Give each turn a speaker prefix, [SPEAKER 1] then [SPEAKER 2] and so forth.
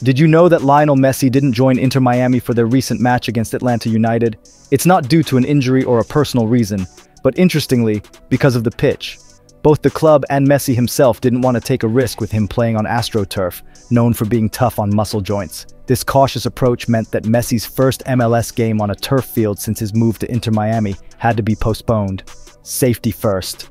[SPEAKER 1] Did you know that Lionel Messi didn't join Inter Miami for their recent match against Atlanta United? It's not due to an injury or a personal reason, but interestingly, because of the pitch. Both the club and Messi himself didn't want to take a risk with him playing on AstroTurf, known for being tough on muscle joints. This cautious approach meant that Messi's first MLS game on a turf field since his move to Inter Miami had to be postponed. Safety first.